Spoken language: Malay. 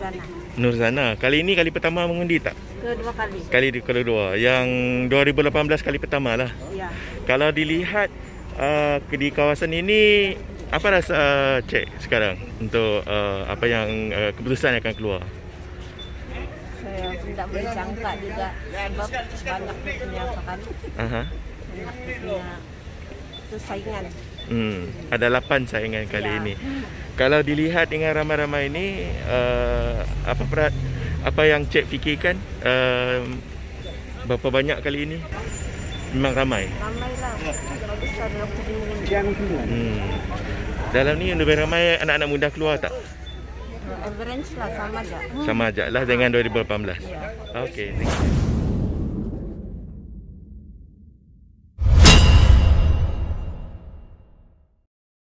sana. Nur Zana. Kali ini kali pertama mengundi tak? Kedua kali. Kali di- kedua. Yang 2018 kali pertama lah. Ya. Kalau dilihat uh, di kawasan ini apa rasa uh, cek sekarang untuk uh, apa yang uh, keputusan yang akan keluar? Saya tidak boleh jangka juga sebab banyak kan Aha. banyak punya itu saingan. Hmm, ada 8 saingan kali Ya. ini. Kalau dilihat dengan ramai-ramai ini uh, apa perat, apa yang cek fikirkan uh, berapa banyak kali ini? Memang ramai. Ramai lah. Hmm. Dalam ni lebih ramai anak-anak muda keluar tak? Average lah sama aja. Sama aja lah dengan 2018. Ya. Okey. thank you.